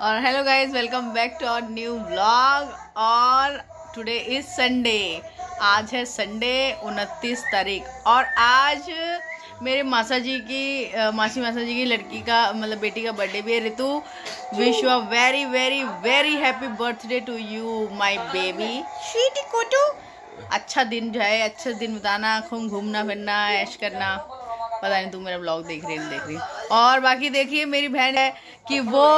और hello guys welcome back to our new vlog और today is Sunday आज है संडे उनतीस तारीख. और आज मेरे मासा जी की मासी मासा जी की लड़की का मतलब बेटी का बर्थडे भी है Ritu wish you very very very happy birthday to you my baby sweetie कोटू अच्छा दिन जो है अच्छा दिन बताना खूब घूमना फिरना ऐश करना. पता नहीं तू मेरा ब्लॉग देख रही देख रही. और बाकी देखिए मेरी बहन है कि वो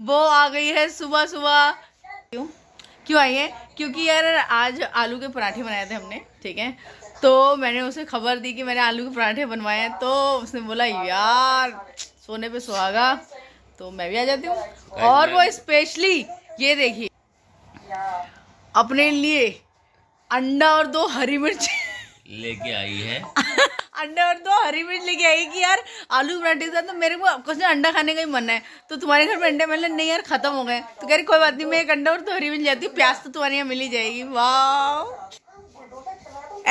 वो आ गई है सुबह सुबह। क्यों क्यों आई है? क्योंकि यार आज आलू के पराठे बनाए थे हमने ठीक है? तो मैंने उसे खबर दी कि मैंने आलू के पराठे बनवाए हैं तो उसने बोला यार सोने पे सुहागा। तो मैं भी आ जाती हूँ। और वो स्पेशली ये देखिए अपने लिए अंडा और दो हरी मिर्च लेके आई है। अंडा और दो हरी मिर्च लेके आई कि यार आलू पराठे के साथ तो मेरे को कुछ अंडा खाने का ही मन है। तो तुम्हारे घर में अंडे मिलने नहीं यार खत्म हो गए। तो कह रही कोई बात नहीं मैं एक अंडा और दो हरी मिर्च जाती हूँ प्याज तो तुम्हारे यहाँ मिल ही जाएगी। वाह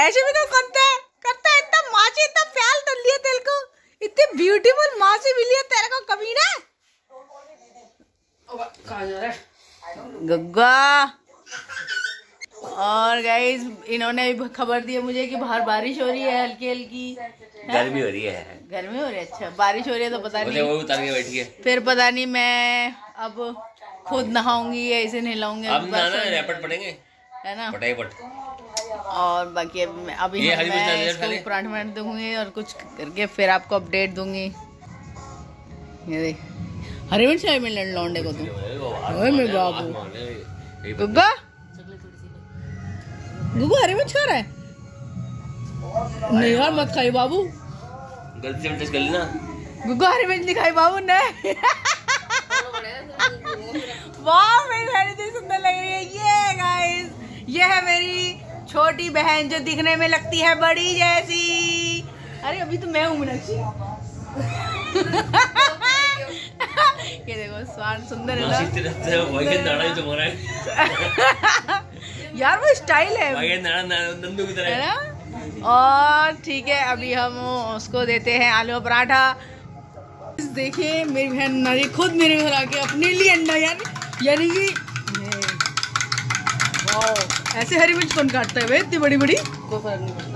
ऐसे भी तो करता है करता है इतना माची इतना प्याल तो लिया तेल को। इतनी ब्यूटीफुल माची मिली है तेरे को कभी ना। गग्गा। और गाइज़ इन्होंने खबर दी है मुझे कि बाहर बारिश हो रही है हल्की हल्की। गर्मी हो? रही है। गर्मी हो रही है? अच्छा बारिश हो रही है तो पता नहीं। वो उतार के बैठी है। फिर पता नहीं मैं अब खुद नहाऊँगी या इसे नहलाऊँगी अब नहाना रैपट पड़ेंगे। है ना? पटाई पट और बाकी अब अभी ये हरी मिर्च मैं इसको। पराठे बना दूँगी और कुछ करके फिर आपको अपडेट दूँगी। ये देख। हरी मिर्च लौंडे को तू। ओए मेरे बाबू हरी मिर्च खा रहा है? नहीं यार मत खाई बाबू। गलती से टच कर गुग्गा हरी मिर्च नहीं खाई बाबू नहीं। वाह मेरी बहन इतनी सुंदर लग रही है। ये गाइस ये है मेरी छोटी बहन जो दिखने में लगती है बड़ी जैसी। अरे अभी तो मैं हूँ मीनाक्षी। ये देखो स्वान सुंदर है। यार वो स्टाइल है। ना- नंदू की तरह है। ना? और ठीक है अभी हम उसको देते हैं आलू पराठा। देखिए मेरी बहन नारी खुद मेरे घर आके अपने लिए अंडा यार यानी कि ऐसे हरी मिर्च कौन काटता है भाई इतनी बड़ी बड़ी कोई फ़र्क नहीं पड़ता।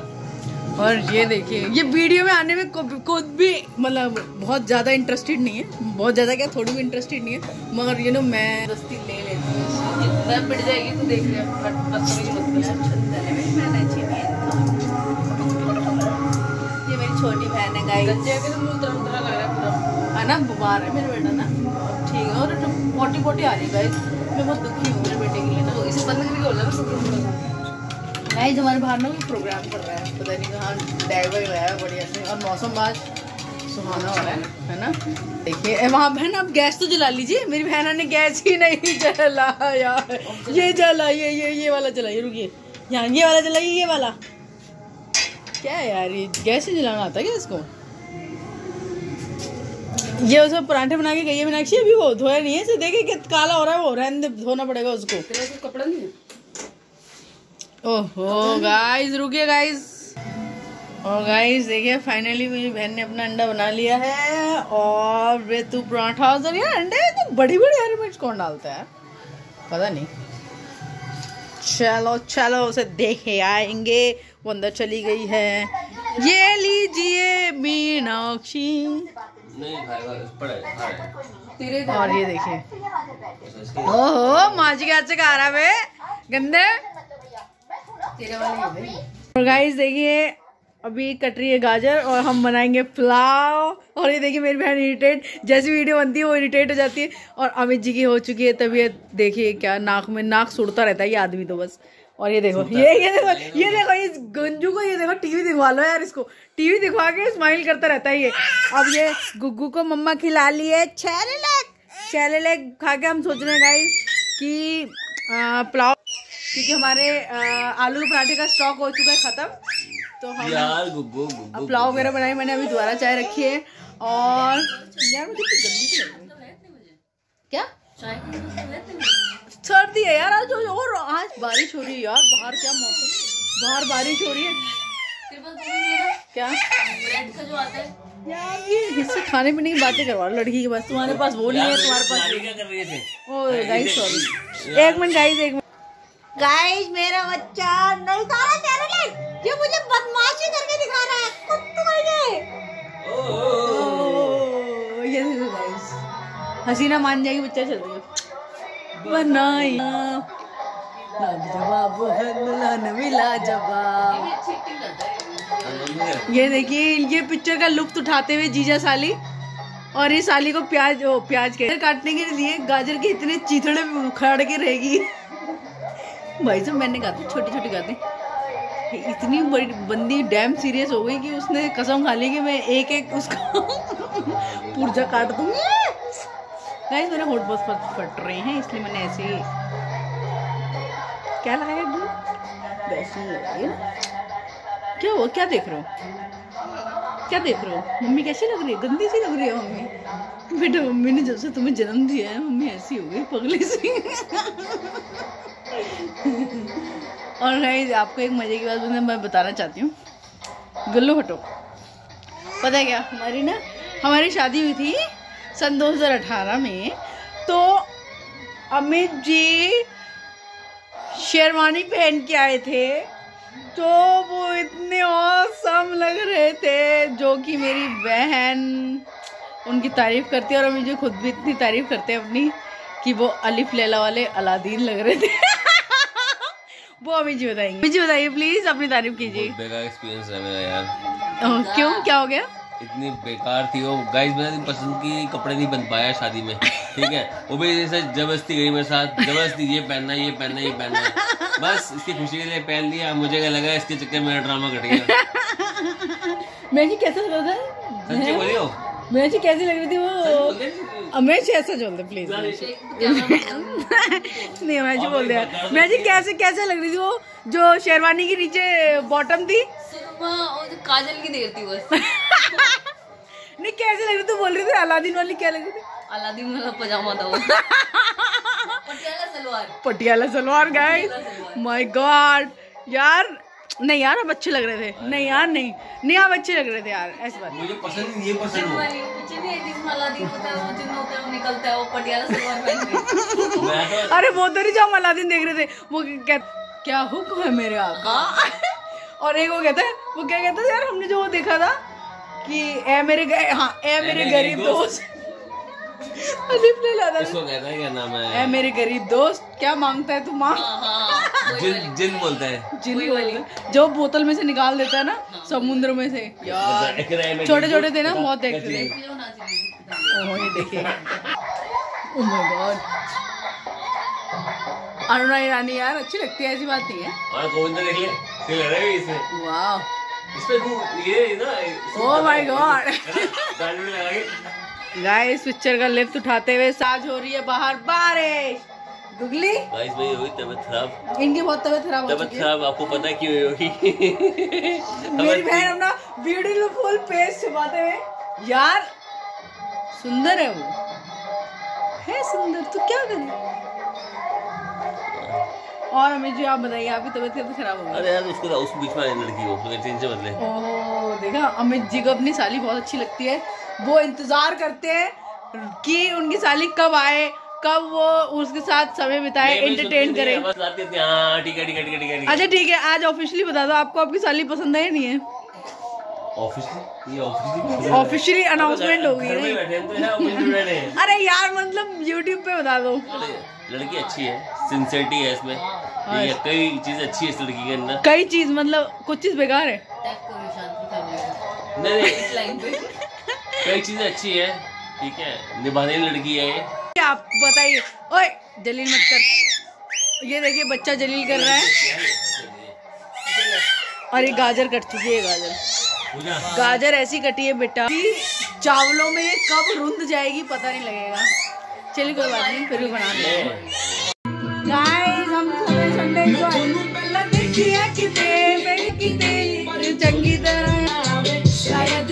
और ये देखिए ये वीडियो में आने में को- खुद भी मतलब बहुत ज़्यादा इंटरेस्टेड नहीं है। बहुत ज़्यादा क्या थोड़ी भी इंटरेस्टेड नहीं है। मगर यू नो मैं दस्ती ले लेती हूँ। जितना पिट जाएगी तो देख रहे हो है अच्छी है। ये मेरी छोटी बहन है है ना बीमार है मेरा बेटा ना। ठीक है और पोटी पोटी आ रही गाइस मैं बहुत दुखी हूँ मेरे बेटे के लिए ना इसे बंद करके बोला गाइस हमारे बाहर ना प्रोग्राम कर रहा है, पता नहीं कहाँ वैग लगाया है, बढ़िया से। और मौसम आज सुहाना हो रहा है है ना? देखिए वहाँ बहन, आप गैस तो जला लीजिए। मेरी बहना ने गैस ही नहीं जला, यार। ये जला, ये ये ये वाला जलाइए रुकिए। यहाँ, ये वाला जलाइए ये वाला। क्या यार, ये गैस ही जलाना आता है क्या इसको? ये उसको पराठे बना के गई है मीनाक्षी, अभी वो धोया नहीं है, इसे देखे कि काला हो रहा है, वो रहने धोना पड़ेगा उसको। कपड़ा नहीं है? ओहो गाइस रुकिए गाइस और गाइस देखिए फाइनली मेरी बहन ने अपना अंडा बना लिया है और वे तू पराठा और यार अंडे तो बड़ी बड़ी हरी मिर्च कौन डालता है? पता नहीं। चलो चलो उसे देखे आएँगे। वो अंदर चली गई है। ये लीजिए मीनाक्षी। और ये देखिए। ओहो माजी के हाथ से खा रहा बे। गंदे। है भाई और गाइस देखिए अभी कट रही है गाजर और हम बनाएँगे पुलाव। और ये देखिए मेरी बहन इरिटेट जैसी वीडियो बनती है वो इरिटेट हो जाती है। और अमित जी की हो चुकी है तबीयत। देखिए क्या नाक में नाक सुड़ता रहता है ये आदमी तो बस। और ये देखो ये ये देखो ये देखो इस गंजू को ये देखो टीवी दिखवा लो यार इसको। टीवी दिखवा के स्माइल करता रहता है ये। अब ये गुग्गू को मम्मा खिला ली है छेलेलेक छेलेलेक खा के हम सोच रहे हैं गाइस कि पुलाव क्योंकि हमारे आलू के पराठे का स्टॉक हो चुका है खत्म। तो हम यार गुग्गू गुग्गू अब पुलाव वगैरह बनाई मैंने अभी दोबारा चाय रखी है। और यार मुझे कितनी गंदी सी लग रही है। क्या? सर्दी है यार आज और आज बारिश हो रही है यार बाहर क्या मौसम बाहर बारिश हो रही है। क्या? ब्रेड का जो आता है। यार ये इससे खाने पीने की बातें करवा लो लड़की के पास। तुम्हारे पास वो नहीं है तुम्हारे पास क्या कर रही थे ओ गाइस सॉरी एक मिनट गाइस एक मिनट। गाइस मेरा बच्चा नहीं खा रहा कैरोलिन ये मुझे बदमाशी करके दिखा रहा है। कुत्तू ये ओ, ये देखो गाइस हसीना मान जाएगी बच्चा चल रही है। लाजवाब है दुल्हन भी ये देखिए ये पिक्चर का लुत्फ उठाते हुए जीजा साली और ये साली को प्याज ओ, प्याज के काटने के लिए गाजर के इतने चीथड़े उखाड़ के रहेगी। भाई साहब मैंने कहा था छोटी छोटी बातें इतनी बड़ी बंदी डैम सीरियस हो गई कि उसने कसम खा ली कि मैं एक एक उसका पुर्जा काट दूँगी गाइस मेरे होठ बहुत फट फट रहे हैं, इसलिए मैंने ऐसे क्या लगाया एकदम वैसे ही क्या हुआ? क्या देख रहे हो? क्या देख रहे हो? मम्मी कैसी लग रही है? गंदी सी लग रही है मम्मी। बेटा, मम्मी ने जब से तुम्हें जन्म दिया है, मम्मी ऐसी हो गई, पगली सी। और गाइस आपको एक मज़े की बात मैं मैं बताना चाहती हूँ। गुल्लू हटो। पता है क्या? हमारी ना, हमारी शादी हुई थी सन 2018 में। तो अमित जी शेरवानी पहन के आए थे। तो वो इतने औसम लग रहे थे, जो कि मेरी बहन उनकी तारीफ़ करती है और मुझे खुद भी इतनी तारीफ़ करते हैं अपनी, कि वो अलिफ लैला वाले अलादीन लग रहे थे। वो अमित जी बताएँगे। अमित जी बताइए प्लीज़ अपनी तारीफ़ कीजिए। बेकार एक्सपीरियंस है मेरा यार। क्यों? क्या हो गया? इतनी बेकार थी वो। गाइस मेरा पसंद की कपड़े नहीं बन पाया शादी में। ठीक है? वो भी जैसे ज़बरदस्ती गई मेरे साथ। ज़बरदस्ती ये पहनना ये पहनना ये पहनना। बस इसकी खुशी के लिए पहन लिया। मुझे क्या लगा इसके चक्कर मेरा ड्रामा कट गया। मैं जी कैसा लग रहा था? सच्ची बोलियो? मैं जी कैसी लग रही थी वो? अमेश ऐसा बोल दे। प्लीज़ नहीं अमेश बोल दिया मैं जी कैसे कैसे लग रही थी वो? जो शेरवानी के नीचे बॉटम थी? और काजल की देर थी बस। नहीं कैसे लग रही थी? बोल रही थी अलादीन वाली क्या लग रही थी? अलादीन वाला पजामा था वो। Patiala salwar. Patiala salwar guys my god यार नहीं यार अब अच्छे लग रहे थे। नहीं यार नहीं। नहीं आप अच्छे लग रहे थे यार ऐसी बात। मुझे पसंद नहीं ये पसंद हो है है है तो अरे वो तो नहीं जो हम अलादीन देख रहे थे वो क्या क्या हुक्म है मेरे आका और एक वो कहता है वो क्या कहता है यार हमने जो वो देखा था कि ए मेरे हाँ ए मेरे गरीब दोस्त। इसको कहता है क्या नाम ए मेरे गरीब दोस्त क्या माँगता है तू मांग हाँ हाँ जिन जिन बोलता है। जिन बोलते हैं। जो बोतल में से निकाल देता है ना समुद्र में से। यार छोटे छोटे थे ना बहुत देखते थे। है ये देखिए। गॉड अरुणा ईरानी यार अच्छी लगती है ऐसी बात नहीं है। और गोविंदा देख ले। है वाह इसमें वो ये ना ओह माय गॉड गाड़ी में लगा के गाइस पिक्चर का लिफ्ट उठाते हुए साज हो रही है बाहर। बारिश! गुगली गाइस भाई होगी तबीयत खराब। इनकी बहुत तबीयत खराब हो तबीयत खराब आपको पता है क्यों हुई होगी? मेरी बहन अपना ब्यूटीफुल फेस छुपाते हुए यार सुंदर है वो। है सुंदर तो क्या करे और अमित जी आप बताइए आपकी तबीयत कैसे खराब हो गई? अरे यार उसको उस बीच में लड़की हो तो टेंशन मत ले ओह देखा अमित जी को अपनी साली बहुत अच्छी लगती है। वो इंतज़ार करते हैं कि उनकी साली कब आए कब वो उसके साथ समय बिताए एंटेरटेन करे। हाँ अच्छा ठीक है आज ऑफिशियली बता दो आपको आपकी साली पसंद है या नहीं है? ऑफिशियली ये अनाउंसमेंट हो? गई अरे यार मतलब यूट्यूब पे बता दो। लड़की अच्छी है सिंसियरिटी है इसमें। ठीक है कई चीज़ अच्छी है इस लड़की के अंदर। कई चीज़ मतलब कुछ चीज़ बेकार है? नहीं नहीं। पे कई चीज़ें अच्छी है ठीक है निभाने लड़की है ये। आप बताइए ओए जलील मत कर। ये देखिए बच्चा जलील कर रहा है। और ये गाजर कट चुकी है गाजर। गाजर ऐसी कटी है बेटा कि चावलों में ये कब रुंध जाएगी पता नहीं लगेगा। चलिए कोई बात नहीं फिर भी बना गाइस हम संडे संडे एंजॉय देखिए किते किते चंगी तरह। शायद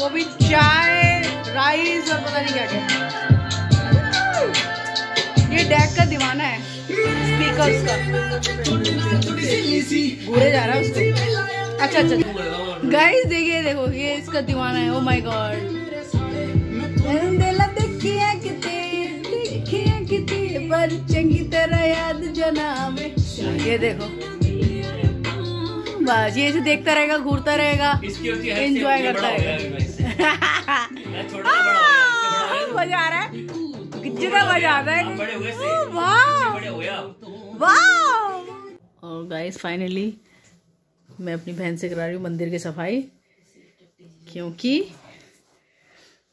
वो भी चाय राइस और पता नहीं क्या क्या। ये डेक का दीवाना है स्पीकर्स का। घूरे जा रहा है उसको। अच्छा अच्छा। गाइस देखिए देखो ये इसका दीवाना है। ओ माय गॉड पर चंगी तरह याद जनाब ये देखो। बस ये देखता रहेगा घूरता रहेगा एंजॉय करता रहेगा। हाँ, मज़ा आ रहा है। कितना मज़ा आ रहा है और गाइस फाइनली मैं अपनी बहन से करा रही हूँ मंदिर की सफ़ाई क्योंकि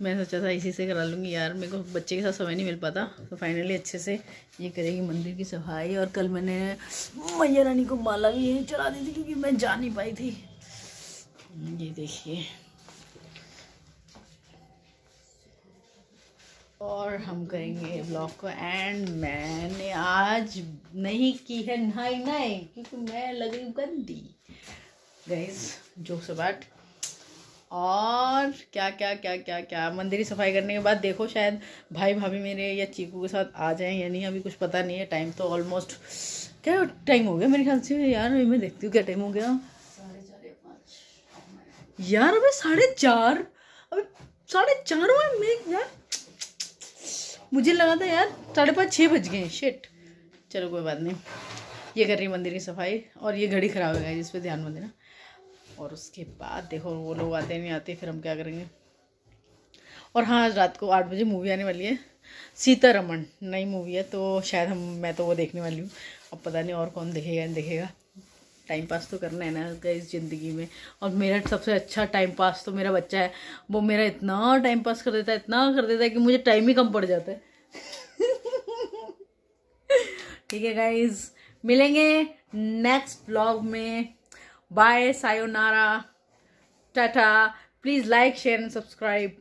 मैं सोचा था इसी से करा लूँगी। यार मेरे को बच्चे के साथ समय नहीं मिल पाता तो फाइनली अच्छे से ये करेगी मंदिर की सफ़ाई। और कल मैंने मैया रानी को माला भी यहीं चढ़ा दी थी क्योंकि मैं जा नहीं पाई थी। ये देखिए। और हम करेंगे ब्लॉग को एंड मैंने आज नहीं की है नहाई नहाई, क्योंकि मैं लग रही हूँ गंदी। गैस जो से और क्या क्या क्या क्या क्या? मंदिर की सफ़ाई करने के बाद देखो शायद भाई भाभी मेरे या चीकू के साथ आ जाएँ या नहीं, अभी कुछ पता नहीं है। टाइम तो ऑलमोस्ट क्या टाइम हो गया मेरे ख्याल से? यार, अभी मैं देखती हूँ क्या टाइम हो गया। यार, अबे साढ़े चार अबे साढ़े चार हुए मैं यार मुझे लगा था यार साढ़े पाँच छः बज गए शिट चलो, कोई बात नहीं। ये कर रही मंदिर की सफ़ाई और ये घड़ी ख़राब हो गई जिस पर ध्यान मत देना। और उसके बाद देखो, वो लोग आते नहीं आते, फिर हम क्या करेंगे? और हाँ आज रात को आठ बजे मूवी आने वाली है। सीतारमण, नई मूवी है तो शायद हम, मैं तो वो देखने वाली हूँ। अब पता नहीं और कौन देखेगा, नहीं देखेगा। टाइम पास तो करना है ना इस ज़िंदगी में। और मेरा सबसे अच्छा टाइम पास तो मेरा बच्चा है। वो मेरा इतना टाइम पास कर देता है, इतना कर देता है कि मुझे टाइम ही कम पड़ जाता है। ठीक है गाइज़ मिलेंगे नेक्स्ट ब्लॉग में। Bye sayonara tata please like share and subscribe